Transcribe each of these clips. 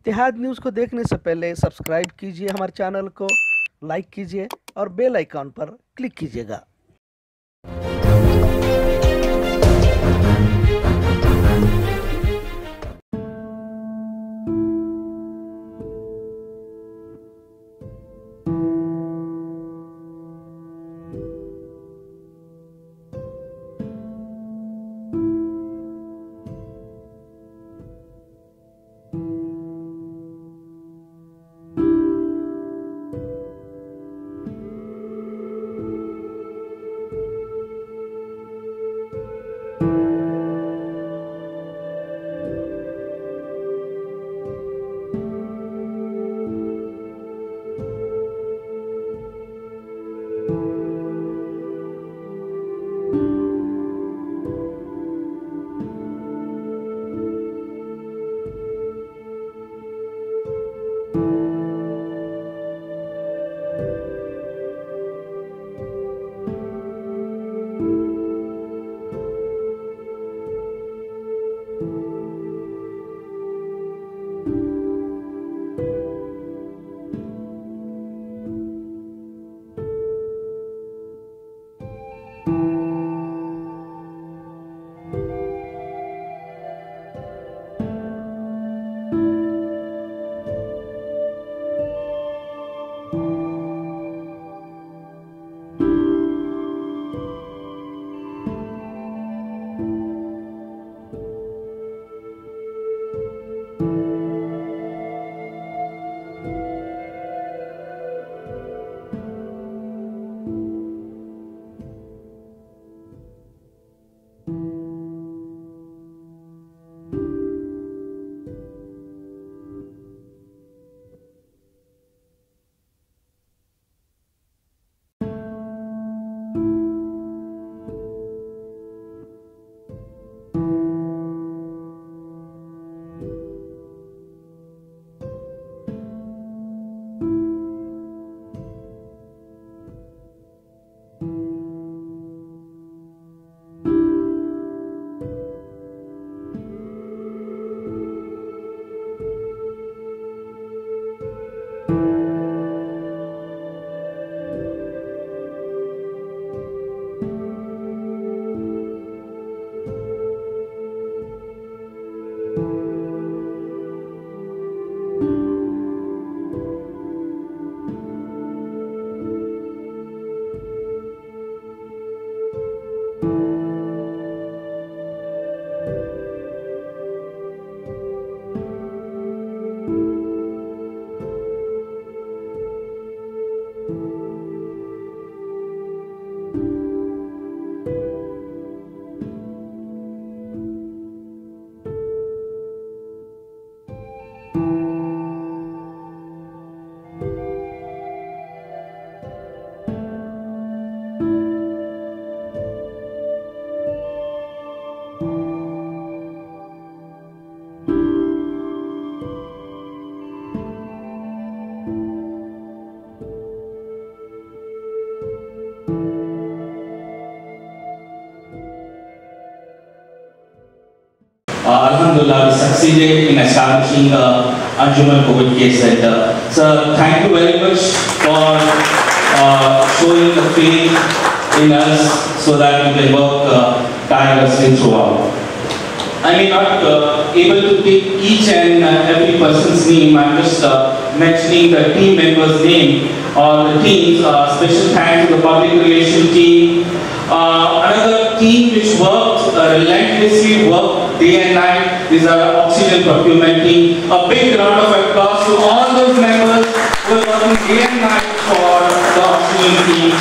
इतिहाद news को देखने से पहले सब्सक्राइब कीजिए हमारे चैनल को, लाइक कीजिए और बेल आइकॉन पर क्लिक कीजिएगा। Succeeded in establishing uh, Anjuman COVID Care Center. So thank you very much for uh, showing the faith in us so that we can work uh, tirelessly throughout. I may not uh, able to take each and uh, every person's name. I'm just uh, mentioning the team member's name or the teams. Uh, special thanks to the public relation team. Uh, another team which worked uh, relentlessly, worked day and night is our oxygen procurement. A big round of applause to all those members who are working day and night for the oxygen team.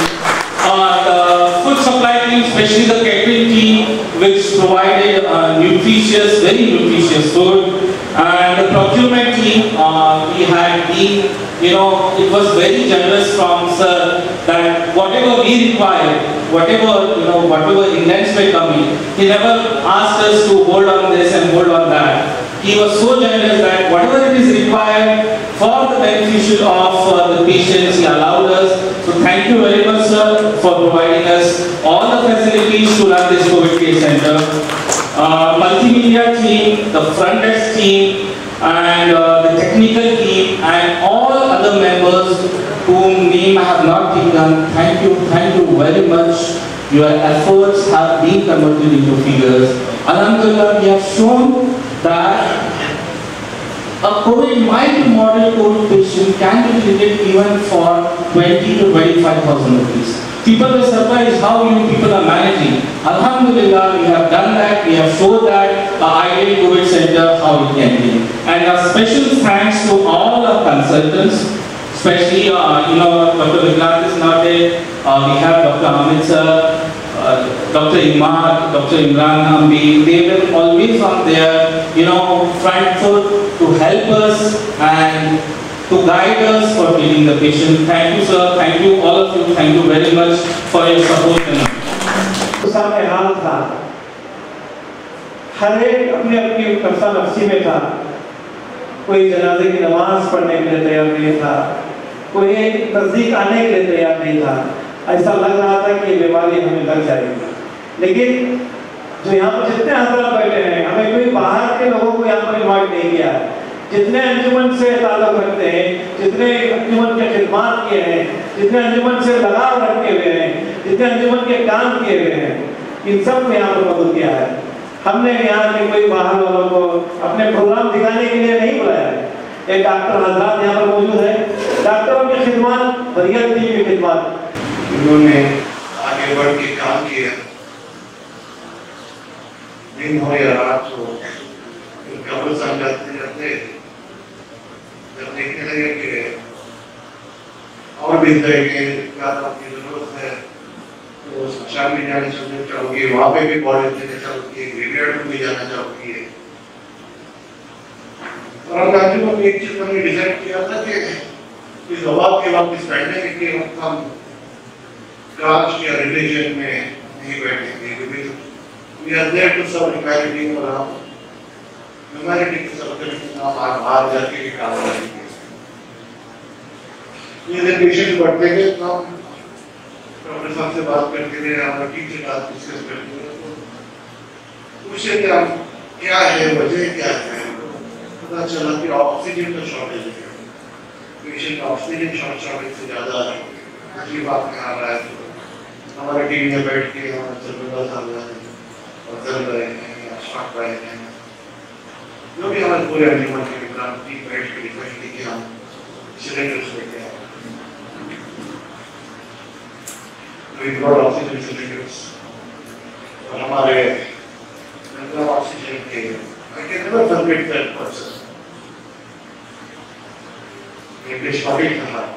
Uh, the food supply team, especially the catering team, which provided uh, nutritious, very nutritious food. And the procurement team, uh, we had been, you know, it was very generous from sir that whatever we required, whatever, you know, whatever indents were coming, he never asked us to hold on this and hold on that. He was so generous that whatever it is required for the beneficial of uh, the patients, he allowed us. So thank you very much, sir, for providing us all the facilities to run this COVID care center. Uh, multimedia team, the front desk team, and uh, the technical team and all other members whom name I have not taken, thank you, thank you very much. Your efforts have been converted into figures. Alhamdulillah, we have shown that a COVID mild moderate COVID patient can be treated even for 20 to 25,000 rupees. People were surprised how you people are managing. Alhamdulillah, we have done that. We have showed that the ideal COVID center how it can be. And a special thanks to all our consultants, especially uh, you know Dr. Vikrant is not there. Uh, we have Dr. Amit sir, uh, Dr. Imad, Dr. Imran Ambi, they were always on their, you know, front foot to help us and to guide us for treating the patient. Thank you, sir. Thank you, all of you. Thank you very much for your support. सामने हाल था हर एक अपनी अपनी कब्जा नफसी में था कोई जनाजे की नमाज़ पढ़ने के लिए तैयार नहीं था कोई एक नज़दीक आने के लिए तैयार नहीं था ऐसा लग रहा था कि बीमारी हमें लग जाएगी लेकिन जो यहाँ पर जितने हज़रत बैठे हैं हमें कोई बाहर के लोगों को यहाँ पर इन्वाइट नहीं किया है जितने अंजुमन से ताल्लुक रखते हैं, जितने अंजुमन के खिदमात किए हैं, जितने अंजुमन से लगाव रखे हुए हैं, जितने अंजुमन के काम किए हुए हैं, इन सबको यहाँ पर मदद किया है। हमने यहाँ के कोई बाहर वालों को अपने प्रोग्राम दिखाने के लिए नहीं बुलाया है। एक डॉक्टर हजरात यहाँ पर मौजूद है। डॉक्टरों की खिदमत बढ़िया टीम की खिदमत। उन्होंने आगे बढ़ के काम किया। दिन हो या रात हो फिर कब्रस्तान जाते जाते जब देखने लगे कि और भी के ज़्यादा की ज़रूरत है तो शमशान में जाने चलने चाहोगी, वहाँ पे भी बॉडी देने चाहोगी ग्रेवियर्ड में भी जाना चाहोगी। और हम राज्य में एक चीज़ हमने डिसाइड किया था कि इस दवा के वक्त इस पैंडेमिक के वक्त हम कास्ट या रिलीजन में नहीं बैठेंगे we are there to serve humanity और हम ह्यूमैनिटी के सर्व करने के नाम बाहर जाके भी काम करेंगे ये पेशेंट बढ़ते गए तो हम डॉक्टर साहब से बात करते रहे हमारा टीम से बात डिस्कस करते रहे तो पूछे कि हम क्या है वजह क्या है पता चला कि ऑक्सीजन का शॉर्टेज है पेशेंट ऑक्सीजन शॉर्ट शॉर्टेज से ज़्यादा तकलीफ़ में आ रहा है तो हमारे टीम में बैठ के हम ज़रूरत साहब और चल रहे हैं या अशफाक रहे हैं जो भी हमारे पूरे अंजुमन के विक्रांत टीम बैठ के रिक्वेस्ट की कि हम सिलेंडर्स लेके आए We brought oxygen cylinders और हमारे मतलब ऑक्सीजन के I can never forget that person. English पढ़ी था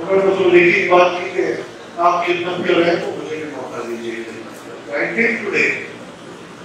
उन्होंने तो लिखी बात की कि आप खिदमत कर रहे हैं मुझे भी मौका दीजिए I did today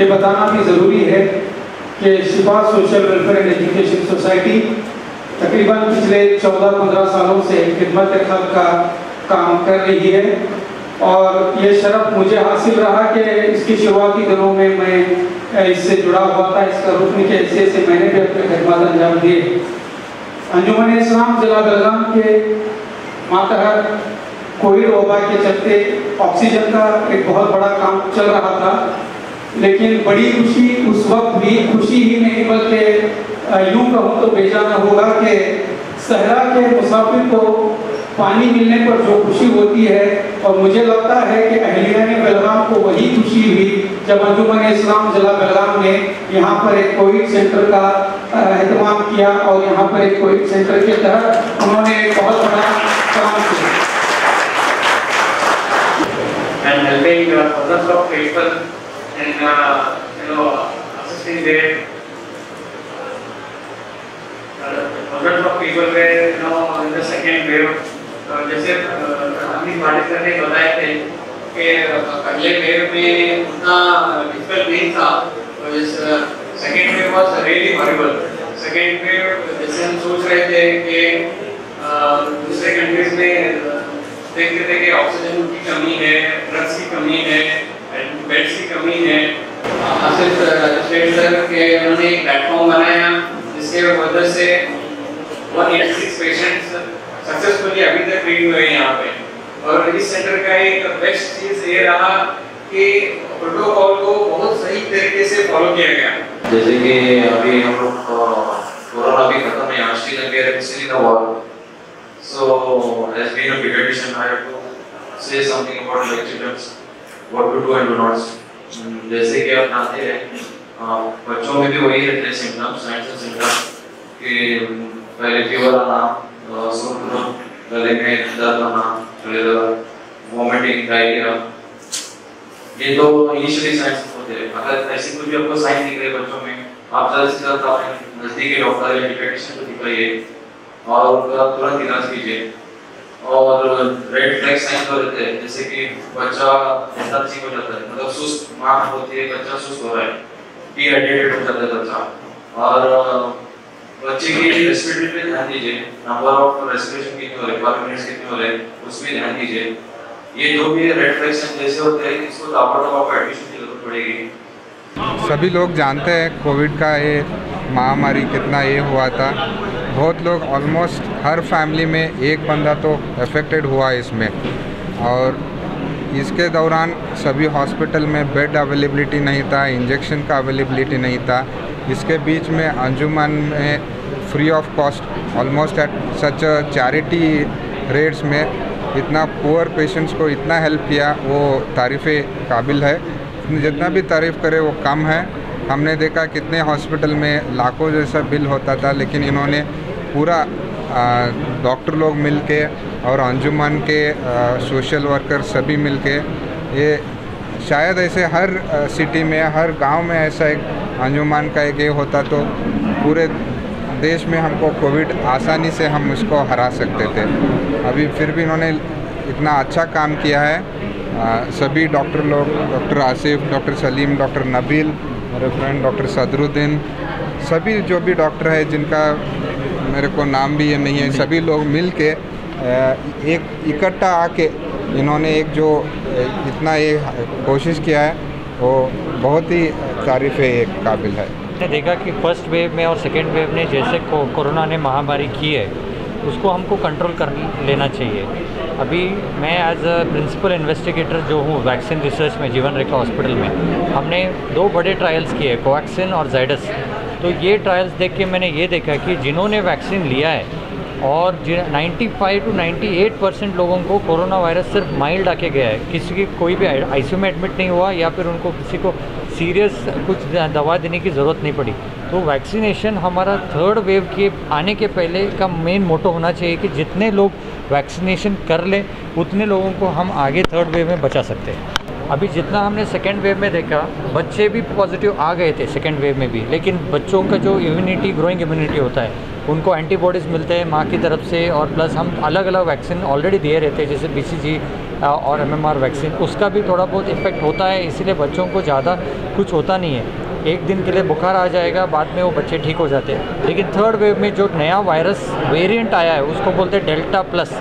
ये बताना भी ज़रूरी है कि Shifa social welfare and education society तकरीबन पिछले 14-15 सालों से खिदमत खल्क का काम कर रही है और ये शरफ मुझे हासिल रहा कि इसकी शुरुआती दिनों में मैं इससे जुड़ा हुआ था, इसका रुकन के हिस्से से मैंने भी अपने खदमात अंजाम दिए। अंजुमन इस्लाम, जिला बेलगाम के मातहत कोविड वबा के चलते ऑक्सीजन का एक बहुत बड़ा काम चल रहा था। लेकिन बड़ी खुशी उस वक्त भी खुशी ही नहीं बल्कि यूँ कहूँ तो बेजाना होगा कि सहरा के मुसाफिर को पानी मिलने पर जो खुशी होती है और मुझे लगता है कि अहलिया ने बेलगाम को वही खुशी हुई जब अंजुमन इस्लाम जिला बेलगाम ने यहाँ पर एक कोविड सेंटर का अहतमाम किया और यहाँ पर एक कोविड सेंटर के तहत उन्होंने एक बहुत बड़ा काम किया। And helping uh, thousands of people in uh, you know assisting uh, thousands of people were you know in the second wave uh, जैसे अमित पाटिलकर ने बताए थे कि पहले वेव में उतना डिफ़िकल्ट नहीं था। Second wave was really horrible second wave जैसे हम सोच रहे थे कि दूसरे कंट्रीज़ में देख रहे थे कि ऑक्सीजन की कमी है ड्रग्स की कमी है। बेड्स की कमी है। आसिफ स्टेट सर के उन्होंने एक प्लेटफॉर्म बनाया, जिसके वजह से 186 पेशेंट्स सक्सेसफुली अभी तक ट्रीट हुए हैं यहाँ पे। और इस सेंटर का एक बेस्ट चीज़ ये रहा कि प्रोटोकॉल को बहुत सही तरीके से फॉलो किया गया। जैसे कि अभी हम लोग कोरोना भी खत्म है यहाँ श्रीलंका है in the world so as being a pediatrician I have to say something about like children's what to do and do not जैसे कि आप जानते हैं बच्चों में भी वही रहते हैं सिम्टम्स साइंस एंड सिम्टम्स कि पहले फीवर आना सूखना गले में दर्द आना फिर वोमिटिंग डायरिया ये तो इनिशियली साइंस होते हैं। अगर ऐसे कोई भी आपको साइन दिख रहे बच्चों में, आप जल्द से जल्द अपने नजदीकी डॉक्टर या पीडियाट्रिशियन को दिखाइए और उनका तुरंत इलाज कीजिए। और रेड फ्लैग साइन तो रहते हैं जैसे कि बच्चा लेथार्जी हो जाता है मतलब सुस्त माँ होती है, बच्चा सुस्त हो रहा है डिहाइड्रेटेड हो जाता है बच्चा। और बच्चे की रेस्पिरेटरी पे ध्यान दीजिए नंबर ऑफ़ रेस्पिरेशन कितने हो रहे पर मिनट्स कितने हो रहे उसमें ध्यान दीजिए। ये जो भी रेड फ्लैग साइन जैसे होते हैं, इसको ताबड़तोड़ आपको एडमिशन की ज़रूरत पड़ेगी। सभी लोग जानते हैं कोविड का ये महामारी कितना ये हुआ था। बहुत लोग ऑलमोस्ट हर फैमिली में एक बंदा तो अफेक्टेड हुआ इसमें। और इसके दौरान सभी हॉस्पिटल में बेड अवेलेबिलिटी नहीं था इंजेक्शन का अवेलेबिलिटी नहीं था। इसके बीच में अंजुमन में free of cost almost at such charity rates में इतना पुअर पेशेंट्स को इतना हेल्प किया, वो तारीफ़ काबिल है। जितना भी तारीफ़ करे, वो कम है। हमने देखा कितने हॉस्पिटल में लाखों जैसा बिल होता था, लेकिन इन्होंने पूरा डॉक्टर लोग मिल के और अंजुमन के सोशल वर्कर सभी मिल के ये शायद ऐसे हर सिटी में हर गाँव में ऐसा एक अंजुमन का एक ये होता तो पूरे देश में हमको कोविड आसानी से हम उसको हरा सकते थे। अभी फिर भी इन्होंने इतना अच्छा काम किया है। आ, सभी डॉक्टर लोग doctor Asif doctor Salim doctor Nabeel मेरे फ्रेंड डॉक्टर सदरुद्दीन सभी जो भी डॉक्टर है जिनका मेरे को नाम भी ये नहीं है। सभी लोग मिल के एक इकट्ठा आके इन्होंने एक जो इतना ये कोशिश किया है वो बहुत ही तारीफ़ एक काबिल है। ने देखा कि फ़र्स्ट वेव में और सेकेंड वेव ने जैसे को, कोरोना ने महामारी की है उसको हमको कंट्रोल कर लेना चाहिए। अभी मैं एज अ प्रिंसिपल इन्वेस्टिगेटर जो हूँ वैक्सीन रिसर्च में जीवन रेखा हॉस्पिटल में हमने दो बड़े ट्रायल्स किए कोवैक्सिन और जाइडस तो ये ट्रायल्स देख के मैंने ये देखा कि जिन्होंने वैक्सीन लिया है और जिन 95 टू 98 परसेंट लोगों को कोरोना वायरस सिर्फ़ माइल्ड आके गया है, किसी की कोई भी आईसीयू में एडमिट नहीं हुआ या फिर उनको किसी को सीरियस कुछ दवा देने की ज़रूरत नहीं पड़ी। तो वैक्सीनेशन हमारा थर्ड वेव के आने के पहले का मेन मोटो होना चाहिए कि जितने लोग वैक्सीनेशन कर लें, उतने लोगों को हम आगे थर्ड वेव में बचा सकते हैं। अभी जितना हमने सेकेंड वेव में देखा, बच्चे भी पॉजिटिव आ गए थे सेकेंड वेव में भी। लेकिन बच्चों का जो इम्यूनिटी ग्रोइंग इम्यूनिटी होता है, उनको एंटीबॉडीज़ मिलते हैं माँ की तरफ़ से और प्लस हम अलग अलग वैक्सीन ऑलरेडी दिए रहते हैं, जैसे बीसीजी और एमएमआर वैक्सीन उसका भी थोड़ा बहुत इफ़ेक्ट होता है, इसीलिए बच्चों को ज़्यादा कुछ होता नहीं है। एक दिन के लिए बुखार आ जाएगा, बाद में वो बच्चे ठीक हो जाते हैं। लेकिन थर्ड वेव में जो नया वायरस वेरिएंट आया है, उसको बोलते हैं डेल्टा प्लस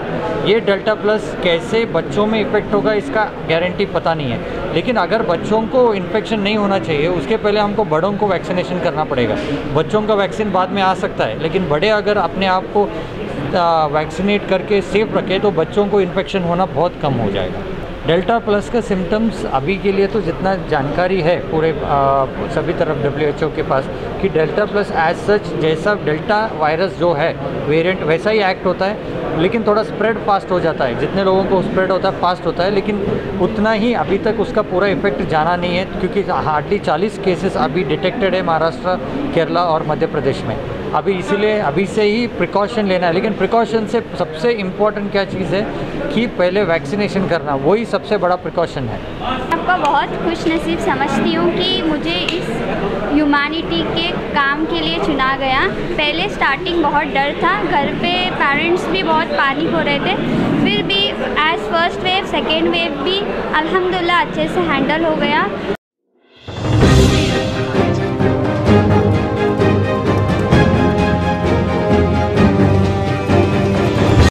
ये डेल्टा प्लस कैसे बच्चों में इफ़ेक्ट होगा, इसका गारंटी पता नहीं है। लेकिन अगर बच्चों को इन्फेक्शन नहीं होना चाहिए, उसके पहले हमको बड़ों को वैक्सीनेशन करना पड़ेगा। बच्चों का वैक्सीन बाद में आ सकता है, लेकिन बड़े अगर अपने आप को वैक्सीनेट करके सेफ़ रखें तो बच्चों को इन्फेक्शन होना बहुत कम हो जाएगा। डेल्टा प्लस का सिम्टम्स अभी के लिए तो जितना जानकारी है पूरे आ, सभी तरफ़ डब्ल्यूएचओ के पास कि डेल्टा प्लस एज सच जैसा डेल्टा वायरस जो है वेरिएंट वैसा ही एक्ट होता है लेकिन थोड़ा स्प्रेड फास्ट हो जाता है। जितने लोगों को स्प्रेड होता है फास्ट होता है लेकिन उतना ही अभी तक उसका पूरा इफ़ेक्ट जाना नहीं है क्योंकि हार्डली 40 केसेस अभी डिटेक्टेड है महाराष्ट्र केरला और मध्य प्रदेश में। अभी इसीलिए, अभी से ही प्रिकॉशन लेना है। लेकिन प्रिकॉशन से सबसे इम्पोर्टेंट क्या चीज़ है कि पहले वैक्सीनेशन करना, वही सबसे बड़ा प्रिकॉशन है। आपका बहुत खुश नसीब समझती हूँ कि मुझे इस ह्यूमैनिटी के काम के लिए चुना गया। पहले स्टार्टिंग बहुत डर था, घर पे पेरेंट्स भी बहुत पैनिक हो रहे थे। फिर भी as first wave second wave भी अल्हम्दुलिल्लाह अच्छे से हैंडल हो गया।